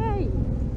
Hey.